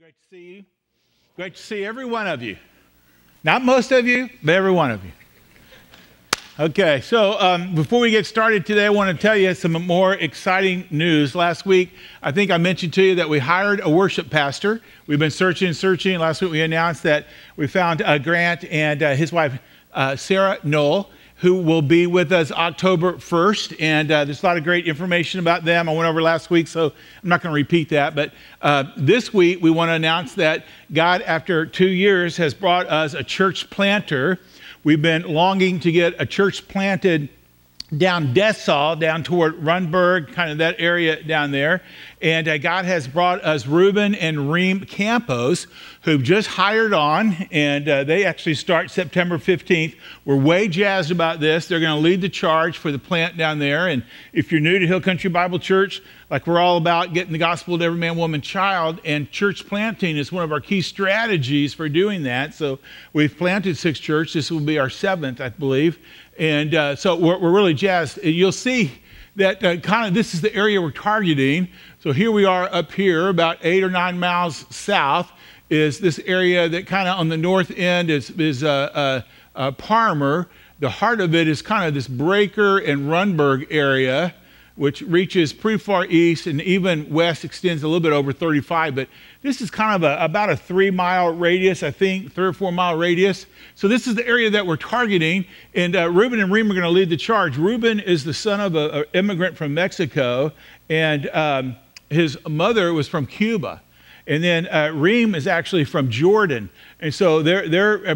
Great to see you. Great to see every one of you. Not most of you, but every one of you. Okay, so um, before we get started today, I want to tell you some more exciting news. Last week, I think I mentioned to you that we hired a worship pastor. We've been searching and searching. Last week, we announced that we found uh, Grant and uh, his wife, uh, Sarah Knoll who will be with us October 1st. And uh, there's a lot of great information about them. I went over last week, so I'm not going to repeat that. But uh, this week, we want to announce that God, after two years, has brought us a church planter. We've been longing to get a church planted down Dessau, down toward Rundberg, kind of that area down there. And uh, God has brought us Ruben and Reem Campos, who've just hired on, and uh, they actually start September 15th. We're way jazzed about this. They're going to lead the charge for the plant down there. And if you're new to Hill Country Bible Church, like we're all about getting the gospel to every man, woman, child, and church planting is one of our key strategies for doing that. So we've planted six churches. This will be our seventh, I believe. And uh, so we're, we're, really jazzed. You'll see that uh, kind of this is the area we're targeting. So here we are up here, about eight or nine miles south, is this area that kind of on the north end is, is uh, uh, uh, Parmer. The heart of it is kind of this Braker and Rundberg area which reaches pretty far east and even west extends a little bit over 35. But this is kind of a, about a three mile radius, I think, three or four mile radius. So this is the area that we're targeting. And uh, Ruben and Reem are going to lead the charge. reuben is the son of an immigrant from Mexico, and um, his mother was from Cuba. And then uh, Reem is actually from Jordan. And so they're, they're uh,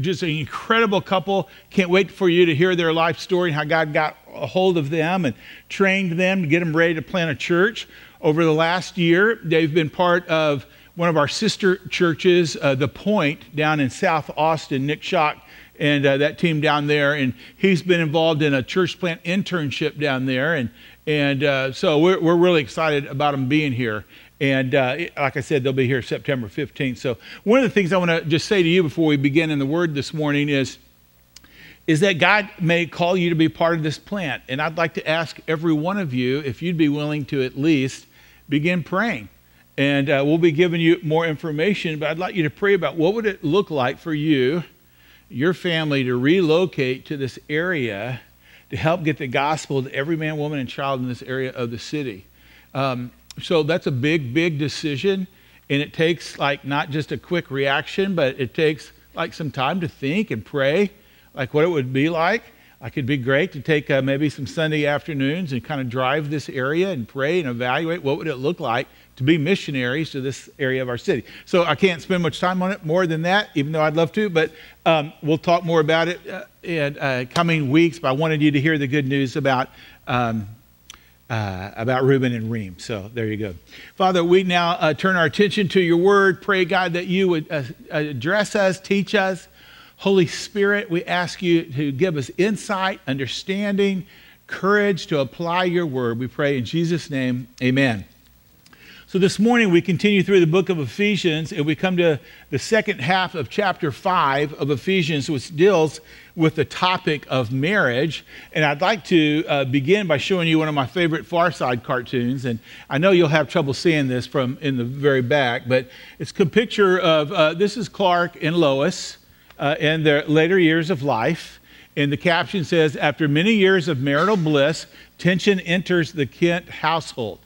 just an incredible couple. Can't wait for you to hear their life story and how God got a hold of them and trained them to get them ready to plant a church. Over the last year, they've been part of one of our sister churches, uh, The Point, down in South Austin. Nick Shock and uh, that team down there. And he's been involved in a church plant internship down there. And, and uh, so we're, we're really excited about them being here. And uh, like I said, they'll be here September 15th. So, one of the things I want to just say to you before we begin in the Word this morning is, is that God may call you to be part of this plant. And I'd like to ask every one of you if you'd be willing to at least begin praying. And uh, we'll be giving you more information, but I'd like you to pray about what would it look like for you, your family, to relocate to this area to help get the gospel to every man, woman, and child in this area of the city. Um, so that's a big, big decision. And it takes like not just a quick reaction, but it takes like some time to think and pray, like what it would be like. Like it'd be great to take uh, maybe some Sunday afternoons and kind of drive this area and pray and evaluate what would it look like to be missionaries to this area of our city. So I can't spend much time on it more than that, even though I'd love to. But um, we'll talk more about it uh, in uh, coming weeks. But I wanted you to hear the good news about um, uh, about Reuben and Reem. So there you go. Father, we now uh, turn our attention to your word. Pray, God, that you would uh, address us, teach us. Holy Spirit, we ask you to give us insight, understanding, courage to apply your word. We pray in Jesus' name, amen. So this morning we continue through the book of Ephesians and we come to the second half of chapter 5 of Ephesians, which deals with the topic of marriage. And I'd like to uh, begin by showing you one of my favorite Far Side cartoons. And I know you'll have trouble seeing this from in the very back, but it's a picture of uh, this is Clark and Lois uh, in their later years of life. And the caption says, After many years of marital bliss, tension enters the Kent household.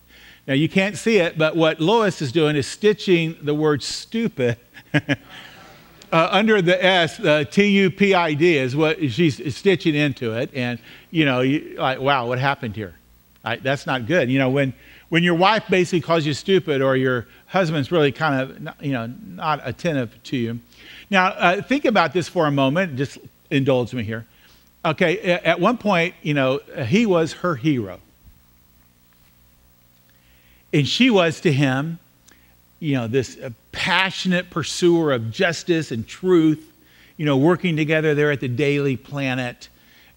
Now, you can't see it, but what Lois is doing is stitching the word stupid uh, under the S, uh, T U P I D is what she's stitching into it. And, you know, you, like, wow, what happened here? that's not good. You know, when, when your wife basically calls you stupid or your husband's really kind of, you know, not attentive to you. Now, uh, think about this for a moment. Just indulge me here. Okay, at one point, you know, he was her hero. And she was to him, you know, this uh, passionate pursuer of justice and truth, you know, working together there at the Daily Planet.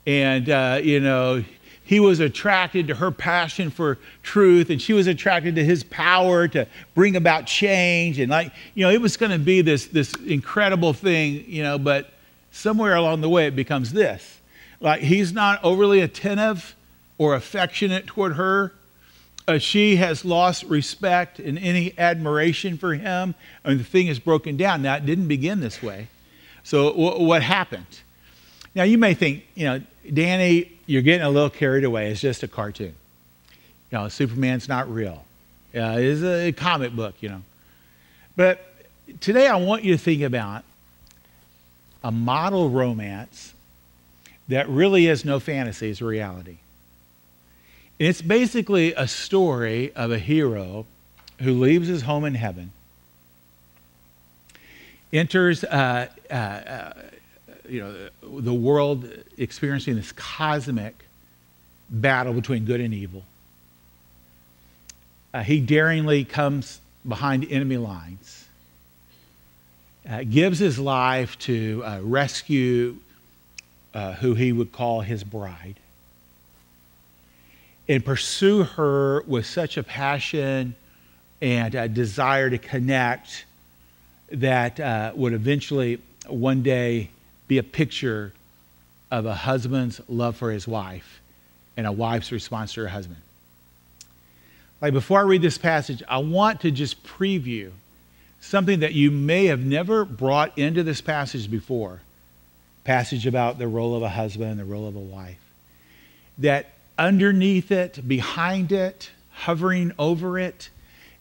And, uh, you know, he was attracted to her passion for truth, and she was attracted to his power to bring about change. And, like, you know, it was going to be this, this incredible thing, you know, but somewhere along the way it becomes this. Like, he's not overly attentive or affectionate toward her uh, she has lost respect and any admiration for him, and the thing is broken down. Now, it didn't begin this way. So, w- what happened? Now, you may think, you know, Danny, you're getting a little carried away. It's just a cartoon. You know, Superman's not real. Uh, it's a comic book, you know. But today I want you to think about a model romance that really is no fantasy, it's reality. It's basically a story of a hero who leaves his home in heaven, enters uh, uh, uh, you know, the world experiencing this cosmic battle between good and evil. Uh, he daringly comes behind enemy lines, uh, gives his life to uh, rescue who he would call his bride and pursue her with such a passion and a desire to connect that uh, would eventually one day be a picture of a husband's love for his wife and a wife's response to her husband. Like before I read this passage, I want to just preview something that you may have never brought into this passage before. Passage about the role of a husband, and the role of a wife. That underneath it, behind it, hovering over it,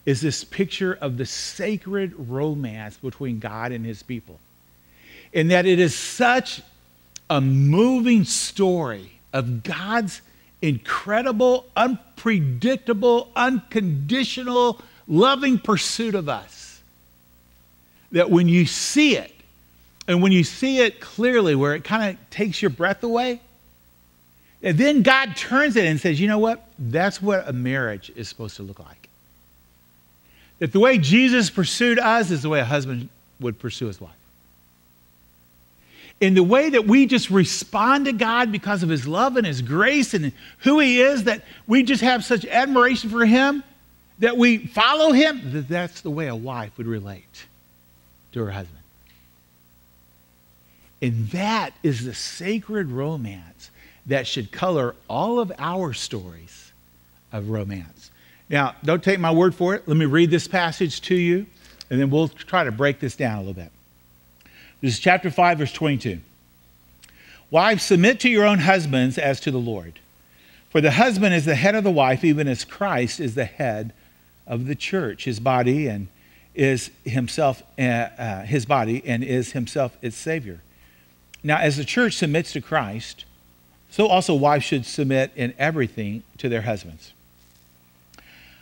is this picture of the sacred romance between God and his people. And that it is such a moving story of God's incredible, unpredictable, unconditional, loving pursuit of us. That when you see it, and when you see it clearly, where it kind of takes your breath away, and then God turns it and says, you know what? That's what a marriage is supposed to look like. That the way Jesus pursued us is the way a husband would pursue his wife. In the way that we just respond to God because of his love and his grace and who he is, that we just have such admiration for him, that we follow him, that that's the way a wife would relate to her husband. And that is the sacred romance that should color all of our stories of romance. Now, don't take my word for it. Let me read this passage to you, and then we'll try to break this down a little bit. This is chapter 5, verse 22. Wives, submit to your own husbands as to the Lord. For the husband is the head of the wife, even as Christ is the head of the church, his body, and is himself uh, uh, his body, and is himself its Savior. Now, as the church submits to Christ, so also wives should submit in everything to their husbands.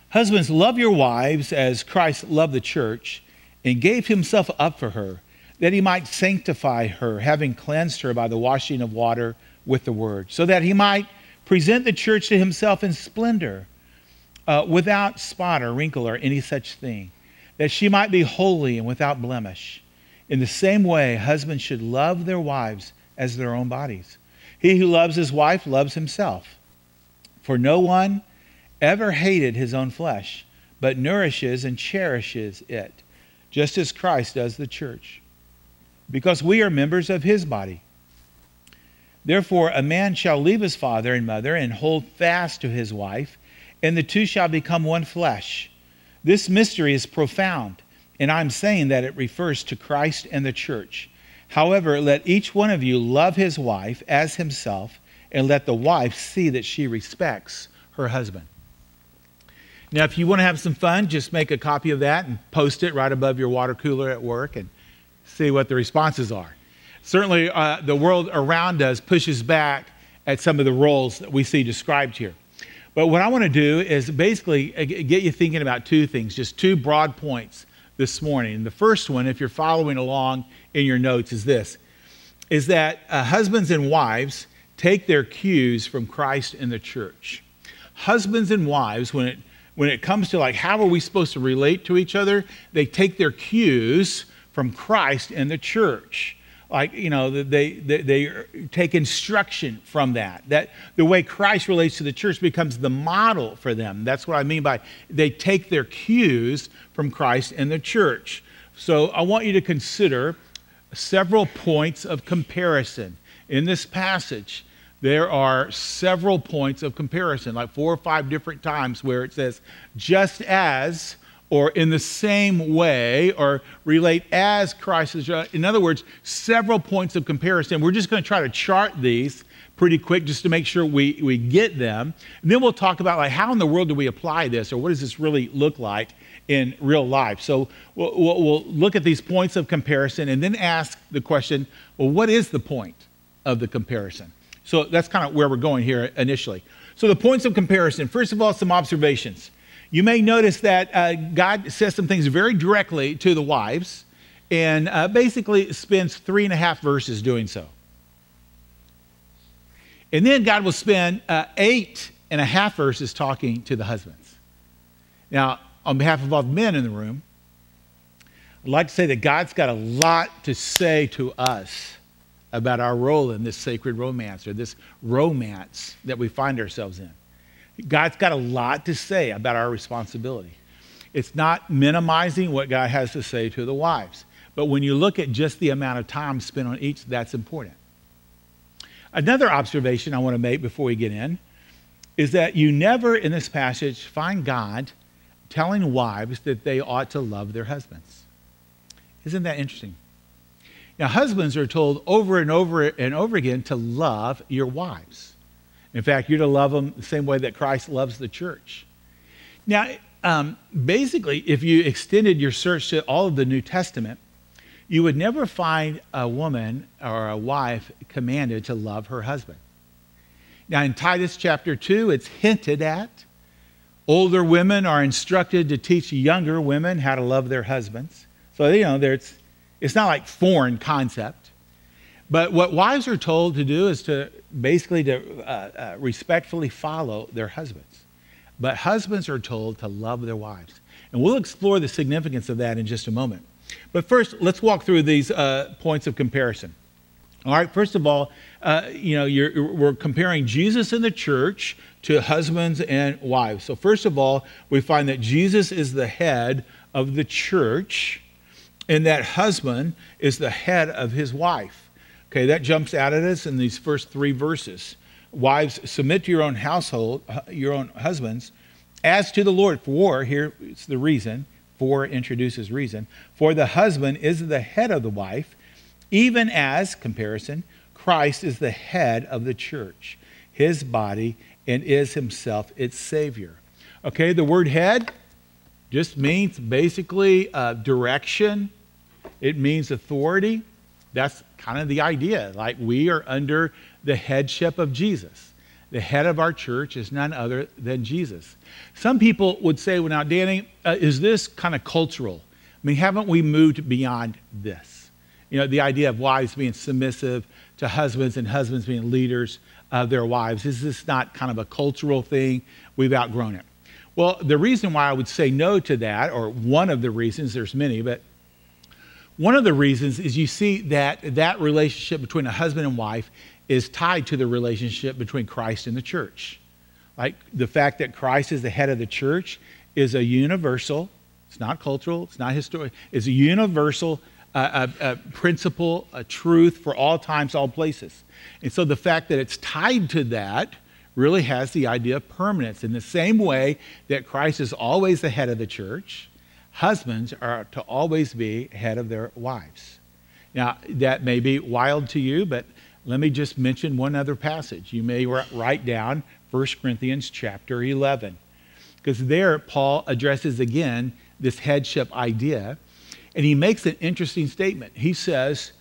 Husbands, love your wives as Christ loved the church and gave himself up for her, that he might sanctify her, having cleansed her by the washing of water with the word, so that he might present the church to himself in splendor, uh, without spot or wrinkle or any such thing, that she might be holy and without blemish. In the same way, husbands should love their wives as their own bodies. He who loves his wife loves himself. For no one ever hated his own flesh, but nourishes and cherishes it, just as Christ does the church, because we are members of his body. Therefore, a man shall leave his father and mother and hold fast to his wife, and the two shall become one flesh. This mystery is profound, and I'm saying that it refers to Christ and the church. However, let each one of you love his wife as himself, and let the wife see that she respects her husband. Now, if you want to have some fun, just make a copy of that and post it right above your water cooler at work and see what the responses are. Certainly, uh, the world around us pushes back at some of the roles that we see described here. But what I want to do is basically uh, get you thinking about two things, just two broad points this morning. The first one, if you're following along in your notes, is this is that uh, husbands and wives take their cues from Christ and the church. Husbands and wives, when it when it comes to like how are we supposed to relate to each other, they take their cues from Christ and the church. Like you know they, they, they take instruction from that that the way christ relates to the church becomes the model for them. That's what i mean by they take their cues from christ and the church. So i want you to consider several points of comparison in this passage there are several points of comparison, like four or five different times where it says, just as, or in the same way, or relate as Christ is. In other words, several points of comparison. We're just going to try to chart these pretty quick just to make sure we, we get them. And then we'll talk about like how in the world do we apply this or what does this really look like in real life. So we'll, we'll look at these points of comparison and then ask the question, well, what is the point of the comparison? So that's kind of where we're going here initially. So the points of comparison, first of all, some observations. You may notice that uh, God says some things very directly to the wives and uh, basically spends three and a half verses doing so. And then God will spend uh, eight and a half verses talking to the husbands. Now, on behalf of all the men in the room, I'd like to say that God's got a lot to say to us about our role in this sacred romance or this romance that we find ourselves in. God's got a lot to say about our responsibility. It's not minimizing what God has to say to the wives, but when you look at just the amount of time spent on each, that's important. Another observation I want to make before we get in is that you never in this passage find God telling wives that they ought to love their husbands. Isn't that interesting? Now, husbands are told over and over and over again to love your wives. In fact, you're to love them the same way that Christ loves the church. Now, um, basically, if you extended your search to all of the New Testament, you would never find a woman or a wife commanded to love her husband. Now, in Titus chapter 2, it's hinted at. Older women are instructed to teach younger women how to love their husbands. So, you know, there's it's not like foreign concept. But what wives are told to do is to basically to uh, uh, respectfully follow their husbands. But husbands are told to love their wives. And we'll explore the significance of that in just a moment. But first, let's walk through these uh, points of comparison. All right, first of all, uh, you know, we're comparing Jesus and the church to husbands and wives. So, first of all, we find that Jesus is the head of the church and that husband is the head of his wife. Okay, that jumps out at us in these first three verses. Wives, submit to your own household, uh, your own husbands, as to the Lord. For, here it's the reason, for introduces reason, for the husband is the head of the wife, even as, comparison, Christ is the head of the church, his body, and is himself its Savior. Okay, the word head just means basically uh, direction, it means authority. That's kind of the idea. Like we are under the headship of Jesus. The head of our church is none other than Jesus. Some people would say, well, now, Danny, uh, is this kind of cultural? I mean, haven't we moved beyond this? You know, the idea of wives being submissive to husbands and husbands being leaders of their wives. Is this not kind of a cultural thing? We've outgrown it. Well, the reason why I would say no to that, or one of the reasons, there's many, but one of the reasons is you see that that relationship between a husband and wife is tied to the relationship between Christ and the church. Like the fact that Christ is the head of the church is a universal, it's not cultural, it's not historical, it's a universal uh, a, a principle, a truth for all times, all places. And so the fact that it's tied to that really has the idea of permanence. In the same way that Christ is always the head of the church, husbands are to always be head of their wives. Now, that may be wild to you, but let me just mention one other passage. You may write down 1 Corinthians chapter 11, because there Paul addresses again this headship idea, and he makes an interesting statement. He says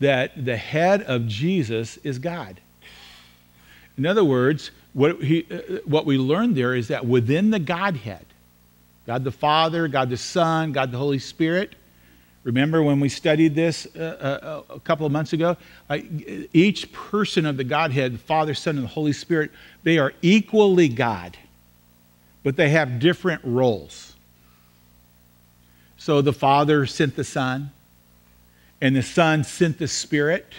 that the head of Jesus is God. In other words, what, he, uh, what we learn there is that within the Godhead, God the Father, God the Son, God the Holy Spirit, remember when we studied this uh, uh, a couple of months ago? Uh, each person of the Godhead, the Father, Son, and the Holy Spirit, they are equally God, but they have different roles. So the Father sent the Son, and the Son sent the Spirit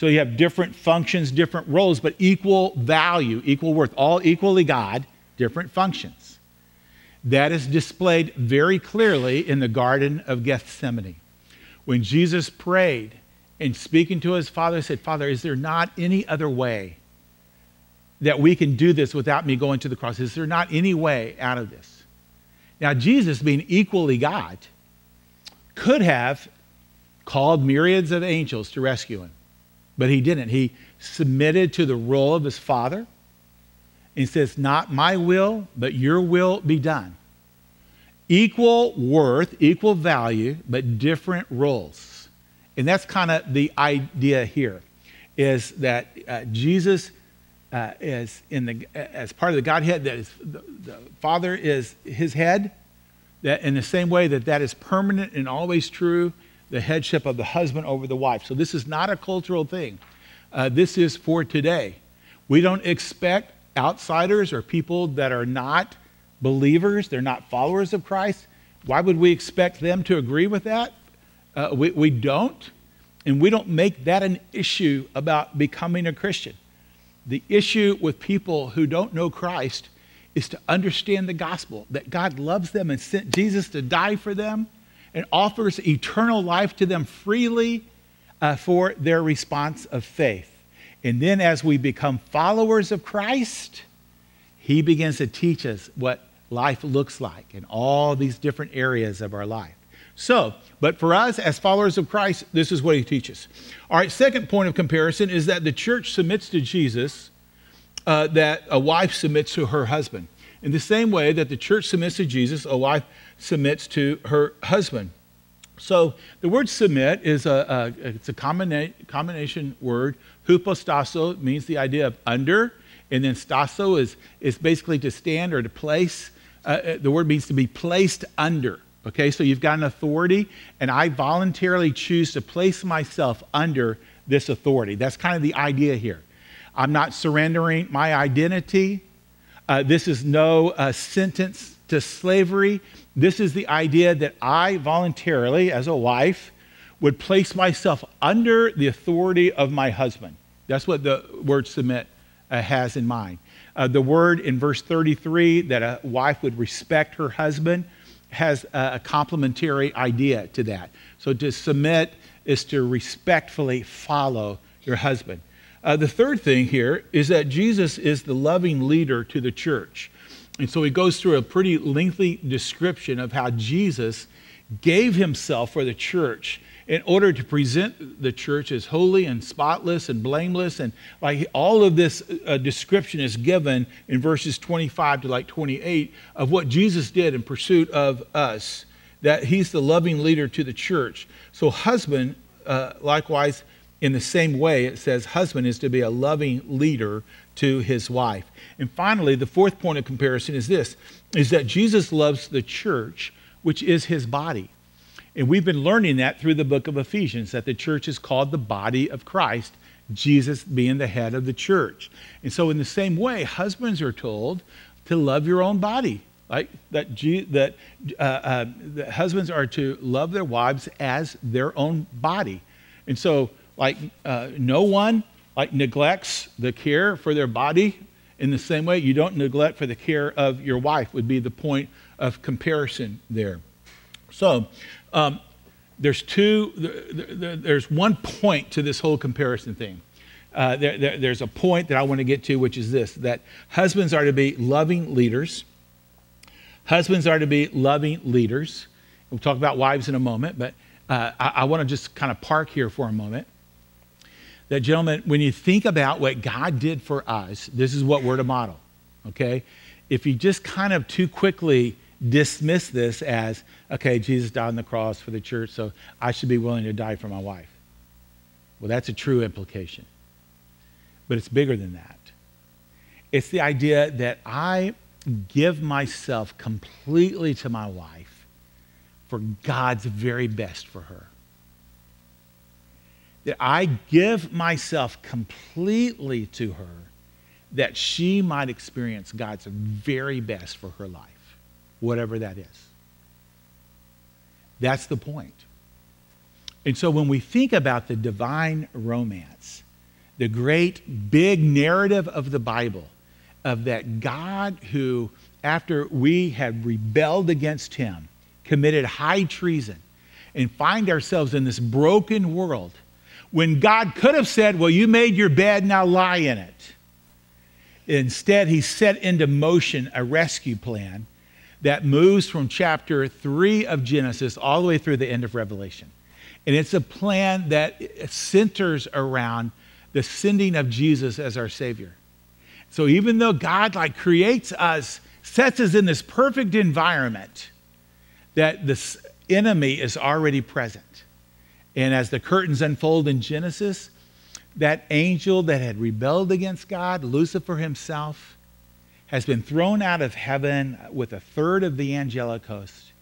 so you have different functions, different roles, but equal value, equal worth, all equally God, different functions. That is displayed very clearly in the Garden of Gethsemane. When Jesus prayed and speaking to his father, said, Father, is there not any other way that we can do this without me going to the cross? Is there not any way out of this? Now, Jesus, being equally God, could have called myriads of angels to rescue him, but he didn't. He submitted to the role of his father and says, Not my will, but your will be done. Equal worth, equal value, but different roles. And that's kind of the idea here is that uh, Jesus uh, is in the, as part of the Godhead, that is, the, the Father is his head, that in the same way that that is permanent and always true, the headship of the husband over the wife. So this is not a cultural thing. Uh, this is for today. We don't expect outsiders or people that are not believers, they're not followers of Christ. Why would we expect them to agree with that? Uh, we, we don't. And we don't make that an issue about becoming a Christian. The issue with people who don't know Christ is to understand the gospel that God loves them and sent Jesus to die for them and offers eternal life to them freely uh, for their response of faith. And then as we become followers of Christ, he begins to teach us what life looks like in all these different areas of our life. So, but for us as followers of Christ, this is what he teaches. All right, second point of comparison is that the church submits to Jesus, uh, that a wife submits to her husband. In the same way that the church submits to Jesus, a wife submits to her husband. So the word submit is a, a it's a combina- combination word. Hupostasso means the idea of under, and then stasso is, is basically to stand or to place. Uh, uh, the word means to be placed under. Okay, so you've got an authority, and I voluntarily choose to place myself under this authority. That's kind of the idea here. I'm not surrendering my identity. Uh, this is no uh, sentence to slavery. This is the idea that I voluntarily, as a wife, would place myself under the authority of my husband. That's what the word submit uh, has in mind. Uh, the word in verse 33 that a wife would respect her husband has a, a complementary idea to that. So to submit is to respectfully follow your husband. Uh, the third thing here is that Jesus is the loving leader to the church. And so he goes through a pretty lengthy description of how Jesus gave himself for the church in order to present the church as holy and spotless and blameless. And like all of this uh, description is given in verses 25 to like 28 of what Jesus did in pursuit of us, that he's the loving leader to the church. So, husband, uh, likewise, in the same way, it says husband is to be a loving leader to his wife. And finally, the fourth point of comparison is this is that Jesus loves the church, which is his body. And we've been learning that through the book of Ephesians, that the church is called the body of Christ, Jesus being the head of the church. And so, in the same way, husbands are told to love your own body. Like that, that, uh, uh, that husbands are to love their wives as their own body. And so, like, uh, no one like neglects the care for their body in the same way you don't neglect for the care of your wife would be the point of comparison there so um, there's two there's one point to this whole comparison thing. Uh, there, there, there's a point that i want to get to which is this that husbands are to be loving leaders. Husbands are to be loving leaders. We'll talk about wives in a moment but uh, I, I want to just kind of park here for a moment. That, gentlemen, when you think about what God did for us, this is what we're to model, okay? If you just kind of too quickly dismiss this as, okay, Jesus died on the cross for the church, so I should be willing to die for my wife. Well, that's a true implication. But it's bigger than that. It's the idea that I give myself completely to my wife for God's very best for her that I give myself completely to her that she might experience God's very best for her life, whatever that is. That's the point. And so when we think about the divine romance, the great big narrative of the Bible, of that God who, after we had rebelled against him, committed high treason, and find ourselves in this broken world when God could have said, Well, you made your bed, now lie in it. Instead, he set into motion a rescue plan that moves from chapter 3 of Genesis all the way through the end of Revelation. And it's a plan that centers around the sending of Jesus as our Savior. So even though God like creates us, sets us in this perfect environment, that the enemy is already present. And as the curtains unfold in Genesis, that angel that had rebelled against God, Lucifer himself, has been thrown out of heaven with a third of the angelic host.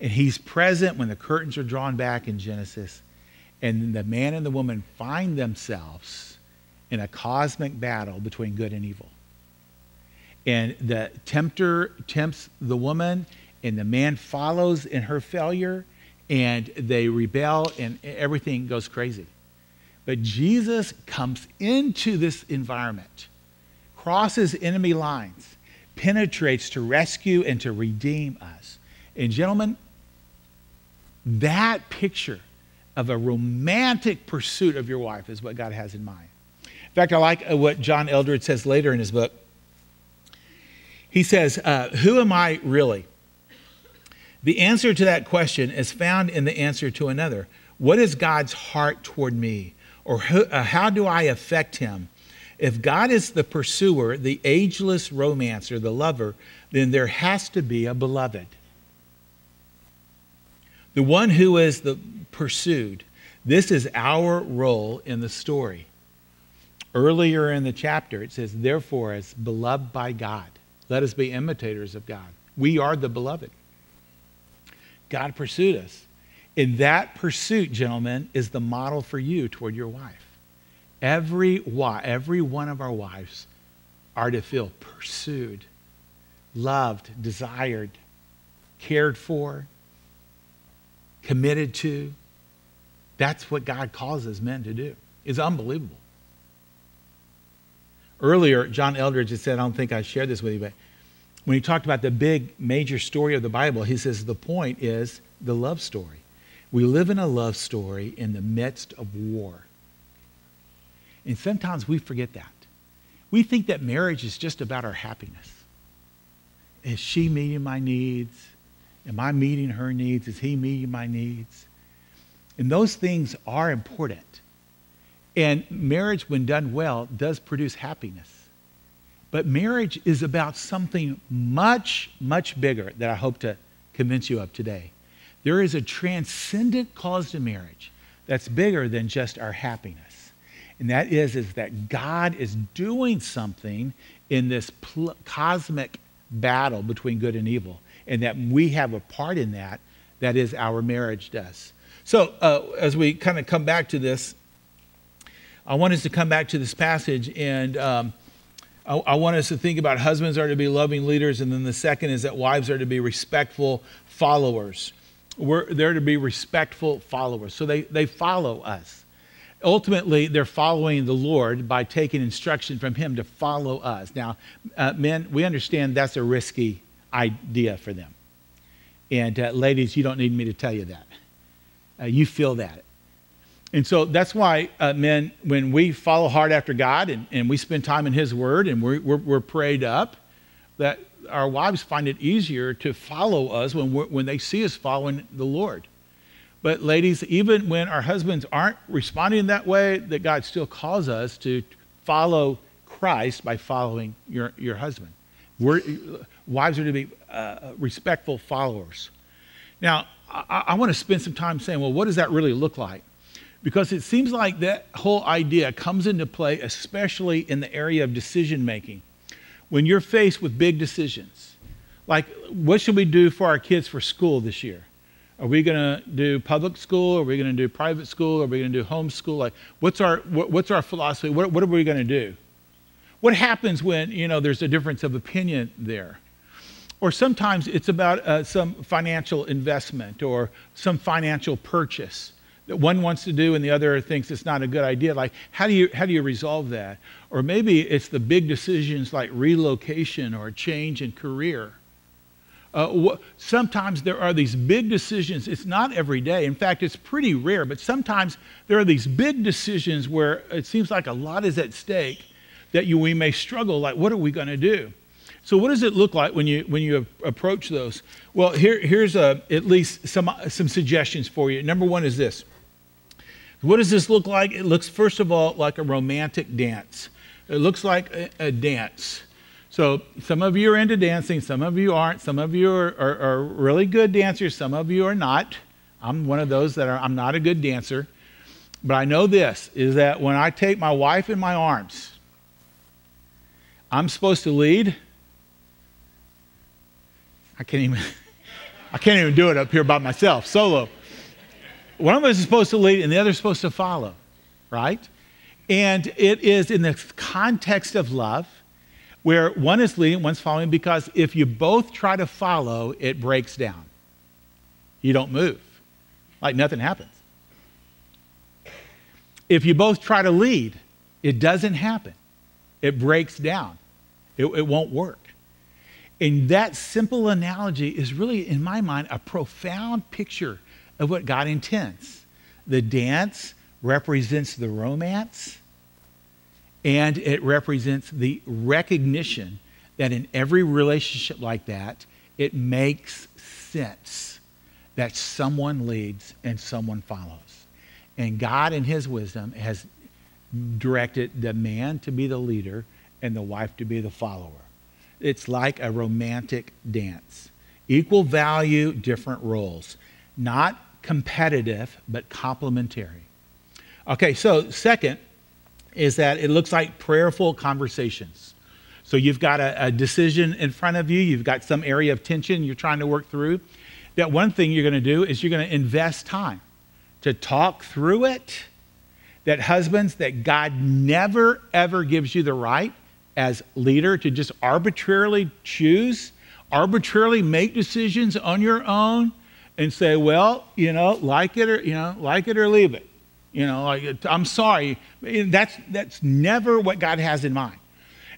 And he's present when the curtains are drawn back in Genesis. And the man and the woman find themselves in a cosmic battle between good and evil. And the tempter tempts the woman, and the man follows in her failure, and they rebel, and everything goes crazy. But Jesus comes into this environment, crosses enemy lines, penetrates to rescue and to redeem us. And, gentlemen, that picture of a romantic pursuit of your wife is what God has in mind. In fact, I like what John Eldredge says later in his book. He says, uh, Who am I really? The answer to that question is found in the answer to another. What is God's heart toward me? Or who, uh, how do I affect him? If God is the pursuer, the ageless romancer, the lover, then there has to be a beloved. The one who is the pursued. This is our role in the story. Earlier in the chapter, it says, Therefore, as beloved by God, let us be imitators of God. We are the beloved. God pursued us. And that pursuit, gentlemen, is the model for you toward your wife. Every, every one of our wives are to feel pursued, loved, desired, cared for, committed to. That's what God causes men to do. It's unbelievable. Earlier, John Eldredge had said, I don't think I shared this with you, but when he talked about the big major story of the Bible, he says the point is the love story. We live in a love story in the midst of war. And sometimes we forget that. We think that marriage is just about our happiness. Is she meeting my needs? Am I meeting her needs? Is he meeting my needs? And those things are important. And marriage, when done well, does produce happiness. But marriage is about something much, much bigger that I hope to convince you of today. There is a transcendent cause to marriage that's bigger than just our happiness. And that is, is that God is doing something in this pl- cosmic battle between good and evil, and that we have a part in that, that is, our marriage does. So, uh, as we kind of come back to this, I want us to come back to this passage and um, I, want us to think about husbands are to be loving leaders, and then the second is that wives are to be respectful followers. We're, they're to be respectful followers. So they, they follow us. Ultimately, they're following the Lord by taking instruction from Him to follow us. Now, uh, men, we understand that's a risky idea for them. And uh, ladies, you don't need me to tell you that. Uh, you feel that. And so that's why, uh, men, when we follow hard after God and, and we spend time in His Word and we're, we're, we're prayed up, that our wives find it easier to follow us when, when they see us following the Lord. But, ladies, even when our husbands aren't responding that way, that God still calls us to follow Christ by following your, your husband. We're, wives are to be uh, respectful followers. Now, I, I want to spend some time saying, well, what does that really look like? Because it seems like that whole idea comes into play, especially in the area of decision making. When you're faced with big decisions, like what should we do for our kids for school this year? Are we going to do public school? Are we going to do private school? Are we going to do homeschool? Like, what's our what's our philosophy? What, what are we going to do? What happens when you know there's a difference of opinion there? Or sometimes it's about uh, some financial investment or some financial purchase that one wants to do and the other thinks it's not a good idea. Like, how do you, how do you resolve that? Or maybe it's the big decisions like relocation or a change in career. Uh, sometimes there are these big decisions. It's not every day. In fact, it's pretty rare, but sometimes there are these big decisions where it seems like a lot is at stake that you, we may struggle like, what are we going to do? So, what does it look like when you, when you approach those? Well, here, here's a, at least some, some suggestions for you. Number one is this What does this look like? It looks, first of all, like a romantic dance. It looks like a, a dance. So some of you are into dancing, some of you aren't. Some of you are, are, are, really good dancers, some of you are not. I'm one of those that are, I'm not a good dancer. But I know this is that when I take my wife in my arms, I'm supposed to lead. I can't even I can't even do it up here by myself, solo. One of us is supposed to lead and the other is supposed to follow, right? And it is in the context of love where one is leading, one's following, because if you both try to follow, it breaks down. You don't move, like nothing happens. If you both try to lead, it doesn't happen, it breaks down, it, it won't work. And that simple analogy is really, in my mind, a profound picture of what God intends. The dance represents the romance, and it represents the recognition that in every relationship like that, it makes sense that someone leads and someone follows. And God, in His wisdom, has directed the man to be the leader and the wife to be the follower. It's like a romantic dance. Equal value, different roles. Not competitive, but complementary. Okay, so second, is that it looks like prayerful conversations. So you've got a, a, decision in front of you, you've got some area of tension you're trying to work through. That one thing you're going to do is you're going to invest time to talk through it. That husbands, that God never ever gives you the right as leader to just arbitrarily choose, arbitrarily make decisions on your own and say, well, you know, like it or, you know, like it or leave it. You know, like, I'm sorry. That's, that's never what God has in mind.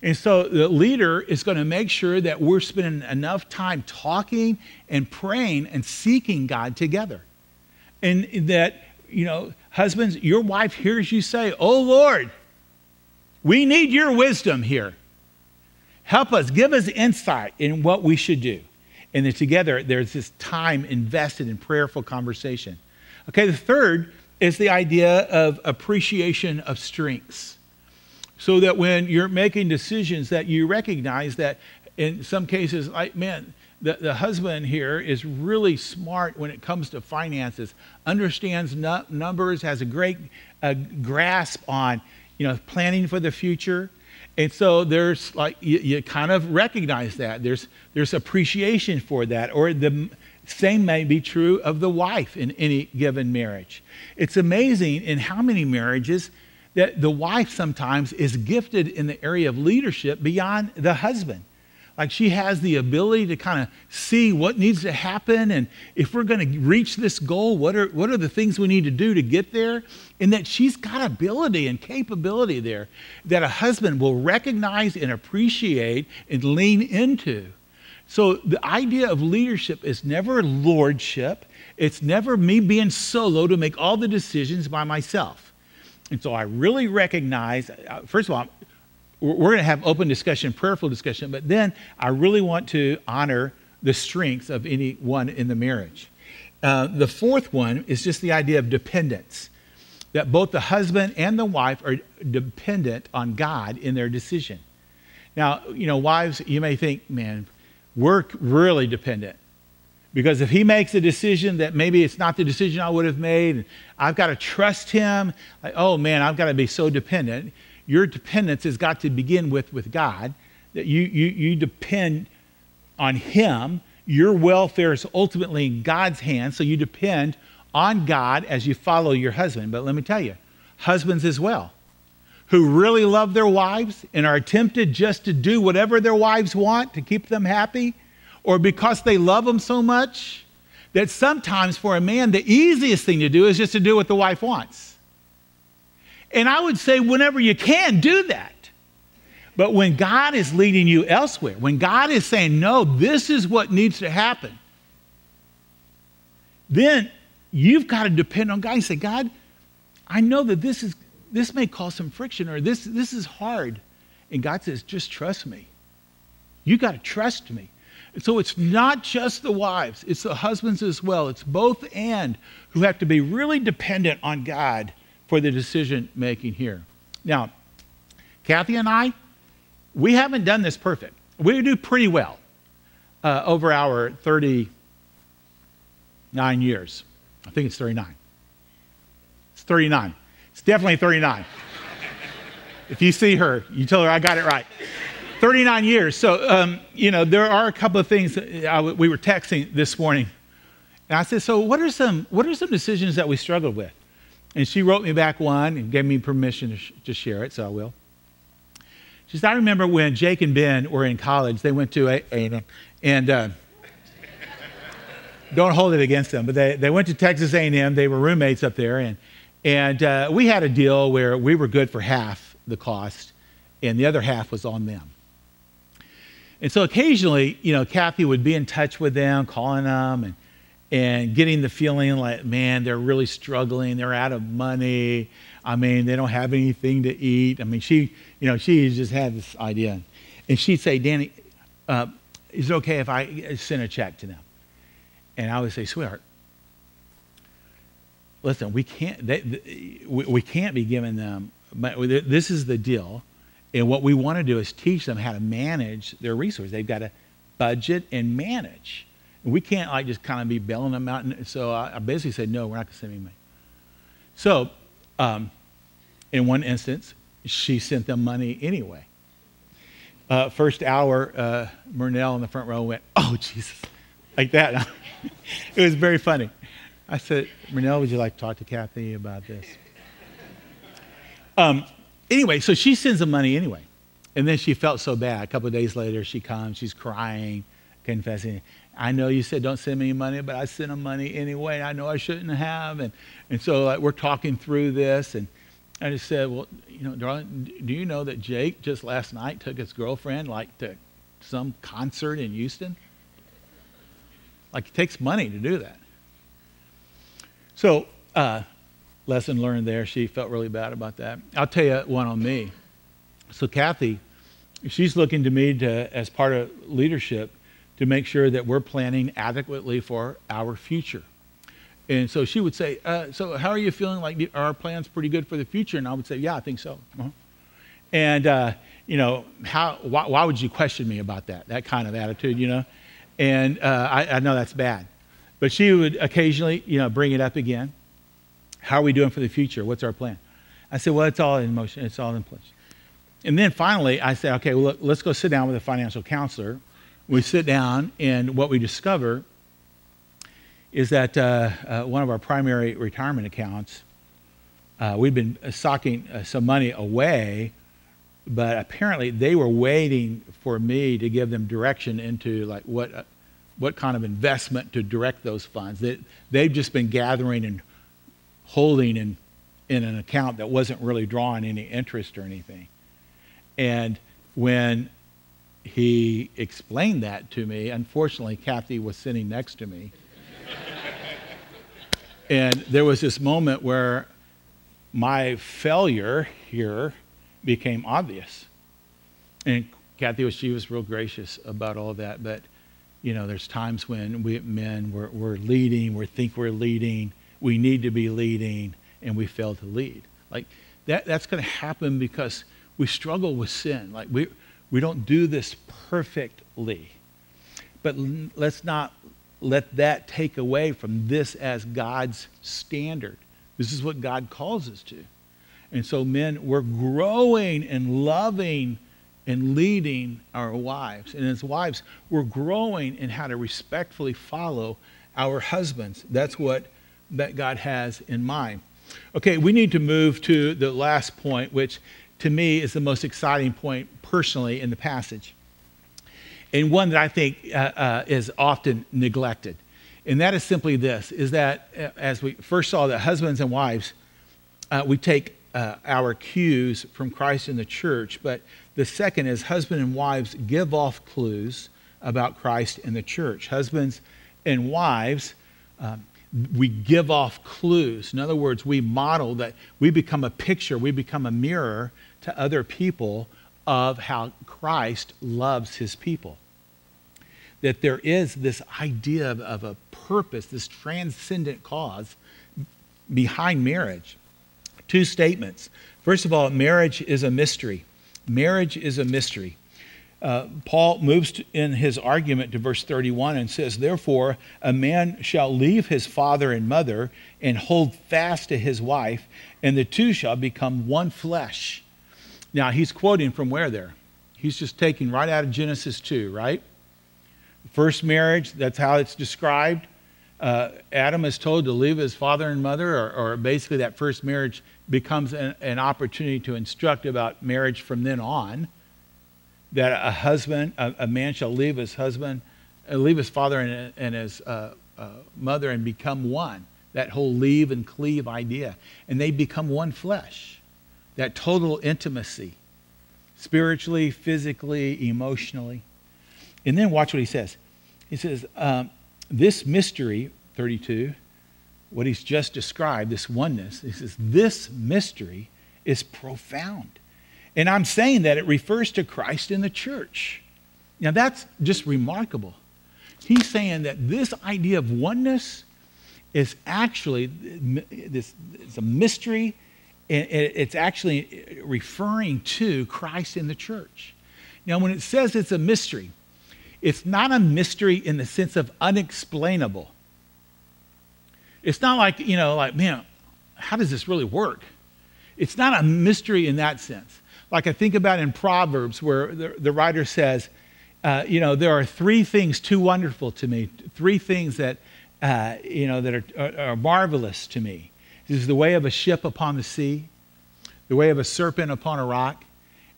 And so the leader is going to make sure that we're spending enough time talking and praying and seeking God together. And that, you know, husbands, your wife hears you say, Oh Lord, we need your wisdom here. Help us, give us insight in what we should do. And then together, there's this time invested in prayerful conversation. Okay, the third is the idea of appreciation of strengths. So that when you're making decisions that you recognize that in some cases, like, man, the, the husband here is really smart when it comes to finances, understands numbers, has a great uh, grasp on, you know, planning for the future. And so there's like, you, you kind of recognize that. There's, there's appreciation for that. Or the, same may be true of the wife in any given marriage. It's amazing in how many marriages that the wife sometimes is gifted in the area of leadership beyond the husband. Like she has the ability to kind of see what needs to happen and if we're going to reach this goal, what are, what are the things we need to do to get there? And that she's got ability and capability there that a husband will recognize and appreciate and lean into. So the idea of leadership is never lordship. It's never me being solo to make all the decisions by myself. And so I really recognize, uh, first of all, we're going to have open discussion, prayerful discussion, but then I really want to honor the strengths of anyone in the marriage. Uh, the fourth one is just the idea of dependence, that both the husband and the wife are dependent on God in their decision. Now, you know, wives, you may think, man, we're really dependent. Because if he makes a decision that maybe it's not the decision I would have made, I've got to trust him, like, oh man, I've got to be so dependent. Your dependence has got to begin with with God, that you, you, you depend on him. Your welfare is ultimately in God's hands, so you depend on God as you follow your husband. But let me tell you, husbands as well, who really love their wives and are tempted just to do whatever their wives want to keep them happy, or because they love them so much that sometimes for a man, the easiest thing to do is just to do what the wife wants. And I would say, whenever you can, do that. But when God is leading you elsewhere, when God is saying, no, this is what needs to happen, then you've got to depend on God and say, God, I know that this is this may cause some friction or this this is hard. And God says, just trust me. You got to trust me. And so it's not just the wives, it's the husbands as well. It's both and who have to be really dependent on God for the decision making here. Now, Kathy and I, we haven't done this perfect. We do pretty well uh, over our 39 years. I think it's 39. It's 39. It's definitely 39. if you see her, you tell her I got it right. 39 years. So, um, you know, there are a couple of things I, we were texting this morning. And I said, So, what are, some, what are some decisions that we struggled with? And she wrote me back one and gave me permission to, sh- to share it, so I will. She said, I remember when Jake and Ben were in college, they went to a, a and uh, don't hold it against them, but they, they went to Texas A&M. They were roommates up there, and, and uh, we had a deal where we were good for half the cost, and the other half was on them. And so occasionally, you know, Kathy would be in touch with them, calling them, and, and getting the feeling like, man, they're really struggling. They're out of money. I mean, they don't have anything to eat. I mean, she, you know, she just had this idea. And she'd say, Danny, uh, is it okay if I send a check to them? And I would say, sweetheart, listen, we can't, they, we, can't be giving them, this is the deal. And what we want to do is teach them how to manage their resources. They've got to budget and manage. We can't like just kind of be bailing them out. And so I, I basically said, no, we're not going to send any money. So um, in one instance, she sent them money anyway. Uh, first hour, uh, Murnell in the front row went, oh, Jesus, like that. it was very funny. I said, Murnell, would you like to talk to Kathy about this? Um, anyway, so she sends the money anyway. And then she felt so bad. A couple of days later, she comes, she's crying, confessing, I know you said don't send me money, but I sent them money anyway. I know I shouldn't have. And, and so like, we're talking through this. And I just said, well, you know, darling, do you know that Jake just last night took his girlfriend like to some concert in Houston? Like it takes money to do that. So uh, lesson learned there. She felt really bad about that. I'll tell you one on me. So Kathy, she's looking to me to, as part of leadership to make sure that we're planning adequately for our future. And so she would say, uh, "So how are you feeling? Like are our plans pretty good for the future?" And I would say, "Yeah, I think so." Uh-huh. And uh, you know, how? Why, why, would you question me about that? That kind of attitude, you know. And uh, I, I know that's bad, but she would occasionally, you know, bring it up again. How are we doing for the future? What's our plan? I said, well, it's all in motion. It's all in place. And then finally, I said, okay, well, look, let's go sit down with a financial counselor. We sit down, and what we discover is that uh, uh, one of our primary retirement accounts, uh, we've been socking uh, some money away, but apparently they were waiting for me to give them direction into like what, uh, what kind of investment to direct those funds. They, they've just been gathering and holding in, in an account that wasn't really drawing any interest or anything. And when he explained that to me, unfortunately, Kathy was sitting next to me. and there was this moment where my failure here became obvious. And Kathy was she was real gracious about all that, but you know, there's times when we men we're, we're leading, we think we're leading, we need to be leading and we fail to lead. Like that, that's going to happen because we struggle with sin. Like we, we don't do this perfectly. But let's not let that take away from this as God's standard. This is what God calls us to. And so, men, we're growing and loving and leading our wives. And as wives, we're growing in how to respectfully follow our husbands. That's what that God has in mind. Okay, we need to move to the last point, which to me is the most exciting point personally in the passage, and one that I think uh, uh, is often neglected. And that is simply this: is that uh, as we first saw that husbands and wives, uh, we take uh, our cues from Christ in the church, but the second is husband and wives give off clues about Christ and the church. Husbands and wives, um, we give off clues. In other words, we model that we become a picture, we become a mirror to other people of how Christ loves his people. That there is this idea of, of a purpose, this transcendent cause behind marriage. Two statements. First of all, marriage is a mystery. Marriage is a mystery. Uh, Paul moves to, in his argument to verse 31 and says, Therefore, a man shall leave his father and mother and hold fast to his wife, and the two shall become one flesh. Now, he's quoting from where there? He's just taking right out of Genesis 2, right? First marriage, that's how it's described. Uh, Adam is told to leave his father and mother, or, or basically that first marriage becomes an, an opportunity to instruct about marriage from then on that a husband, a, a man shall leave his husband, uh, leave his father and, and his uh, uh, mother and become one. That whole leave and cleave idea. And they become one flesh. That total intimacy, spiritually, physically, emotionally. And then watch what he says. He says, um, This mystery, 32, what he's just described, this oneness, he says, This mystery is profound. And I'm saying that it refers to Christ in the church. Now, that's just remarkable. He's saying that this idea of oneness is actually this it's a mystery and it's actually referring to Christ in the church. Now, when it says it's a mystery, it's not a mystery in the sense of unexplainable. It's not like, you know, like, man, how does this really work? It's not a mystery in that sense like I think about in Proverbs, where the, the writer says, uh, you know, there are three things too wonderful to me, three things that, uh, you know, that are, are, are marvelous to me. This is the way of a ship upon the sea, the way of a serpent upon a rock,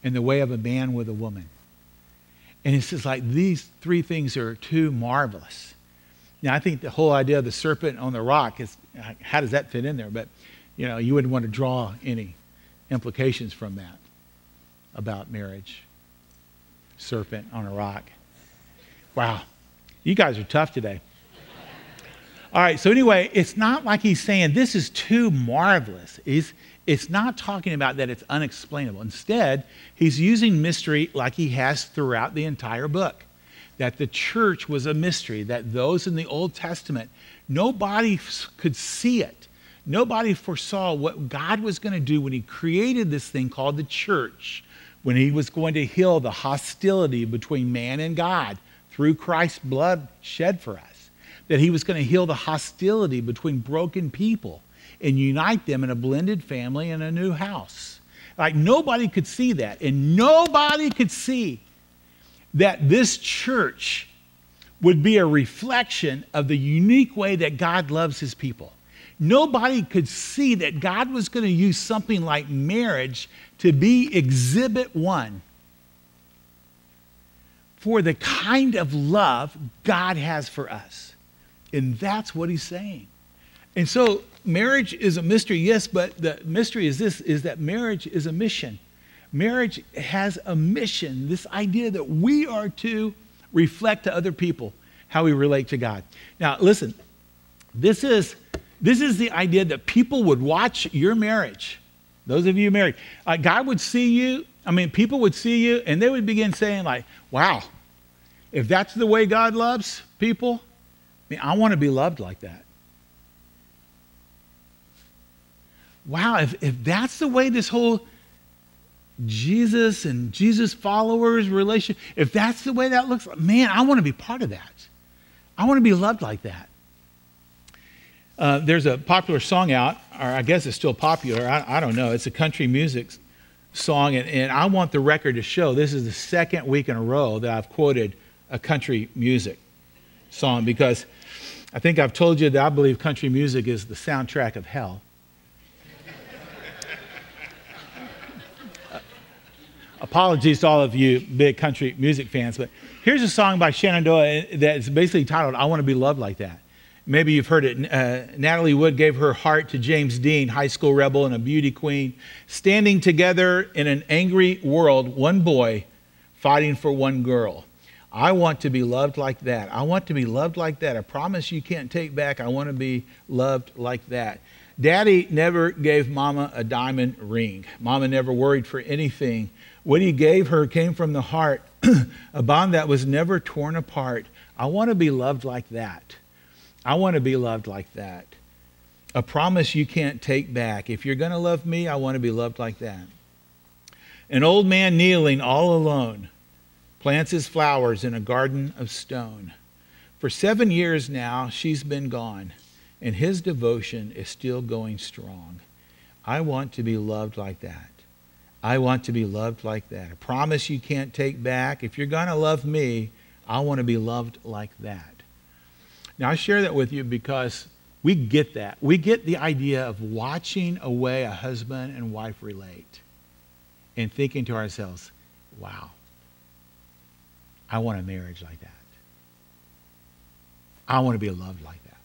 and the way of a man with a woman. And it's just like these three things are too marvelous. Now, I think the whole idea of the serpent on the rock is how does that fit in there? But, you know, you wouldn't want to draw any implications from that about marriage. Serpent on a rock. Wow. You guys are tough today. All right, so anyway, it's not like he's saying this is too marvelous. He's, it's not talking about that it's unexplainable. Instead, he's using mystery like he has throughout the entire book. That the church was a mystery, that those in the Old Testament, nobody could see it. Nobody foresaw what God was going to do when he created this thing called the church when he was going to heal the hostility between man and God through Christ's blood shed for us. That he was going to heal the hostility between broken people and unite them in a blended family in a new house. Like nobody could see that. And nobody could see that this church would be a reflection of the unique way that God loves his people. Nobody could see that God was going to use something like marriage to be exhibit one for the kind of love God has for us. And that's what he's saying. And so marriage is a mystery, yes, but the mystery is this is that marriage is a mission. Marriage has a mission, this idea that we are to reflect to other people how we relate to God. Now, listen, this is this is the idea that people would watch your marriage. Those of you married, uh, God would see you. I mean, people would see you and they would begin saying, like, wow, if that's the way God loves people, I, mean, I want to be loved like that. Wow, if, if that's the way this whole Jesus and Jesus followers relation, if that's the way that looks, man, I want to be part of that. I want to be loved like that. Uh, there's a popular song out, or I guess it's still popular. I, I don't know. It's a country music song, and, and, I want the record to show this is the second week in a row that I've quoted a country music song because I think I've told you that I believe country music is the soundtrack of hell. Apologies to all of you big country music fans, but here's a song by Shenandoah that's basically titled, I Want to Be Loved Like That. Maybe you've heard it. Uh, Natalie Wood gave her heart to James Dean, high school rebel and a beauty queen. Standing together in an angry world, one boy fighting for one girl. I want to be loved like that. I want to be loved like that. A promise you can't take back. I want to be loved like that. Daddy never gave Mama a diamond ring. Mama never worried for anything. What he gave her came from the heart, a bond that was never torn apart. I want to be loved like that. I want to be loved like that. A promise you can't take back. If you're going to love me, I want to be loved like that. An old man kneeling all alone plants his flowers in a garden of stone. For seven years now, she's been gone, and his devotion is still going strong. I want to be loved like that. I want to be loved like that. A promise you can't take back. If you're going to love me, I want to be loved like that. Now, I share that with you because we get that. We get the idea of watching a way a husband and wife relate and thinking to ourselves, wow, I want a marriage like that. I want to be loved like that.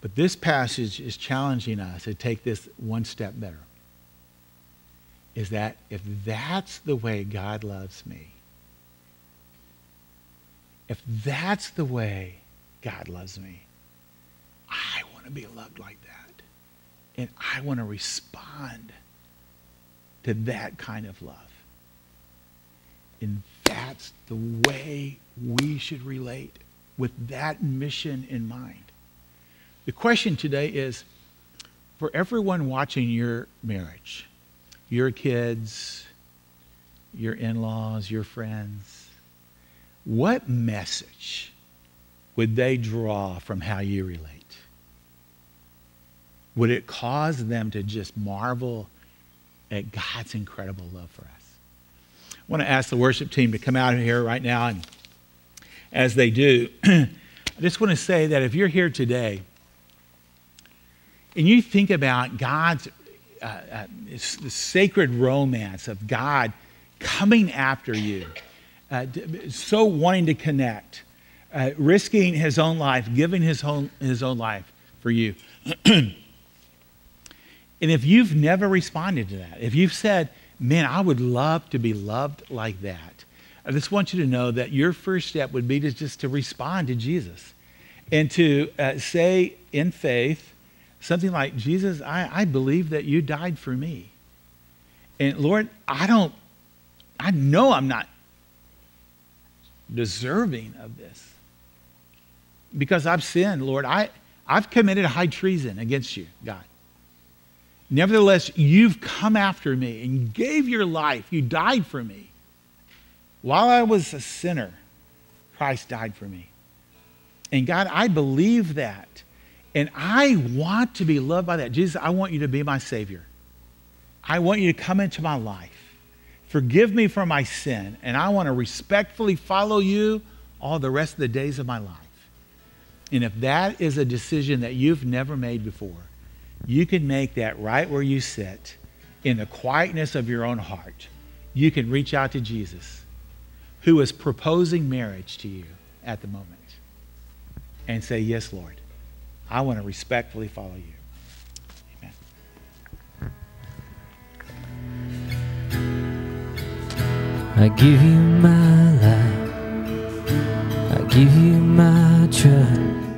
But this passage is challenging us to take this one step better. Is that if that's the way God loves me, if that's the way God loves me. I want to be loved like that. And I want to respond to that kind of love. And that's the way we should relate with that mission in mind. The question today is for everyone watching your marriage, your kids, your in laws, your friends, what message would they draw from how you relate? Would it cause them to just marvel at God's incredible love for us? I want to ask the worship team to come out of here right now, and as they do, I just want to say that if you're here today and you think about God's uh, uh, the sacred romance of God coming after you, uh, so wanting to connect, uh, risking his own life, giving his own, his own life for you. and if you've never responded to that, if you've said, man, I would love to be loved like that, I just want you to know that your first step would be to just to respond to Jesus and to uh, say in faith something like, Jesus, I, I believe that you died for me. And Lord, I don't, I know I'm not deserving of this because I've sinned, Lord. I, I've committed high treason against you, God. Nevertheless, you've come after me and gave your life. You died for me. While I was a sinner, Christ died for me. And God, I believe that. And I want to be loved by that. Jesus, I want you to be my Savior. I want you to come into my life. Forgive me for my sin. And I want to respectfully follow you all the rest of the days of my life. And if that is a decision that you've never made before, you can make that right where you sit in the quietness of your own heart. You can reach out to Jesus, who is proposing marriage to you at the moment, and say, Yes, Lord, I want to respectfully follow you. Amen. I give you my life. I give you my trust.